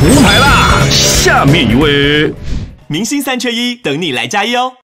胡牌啦下面一位。明星三缺一等你来加一哦。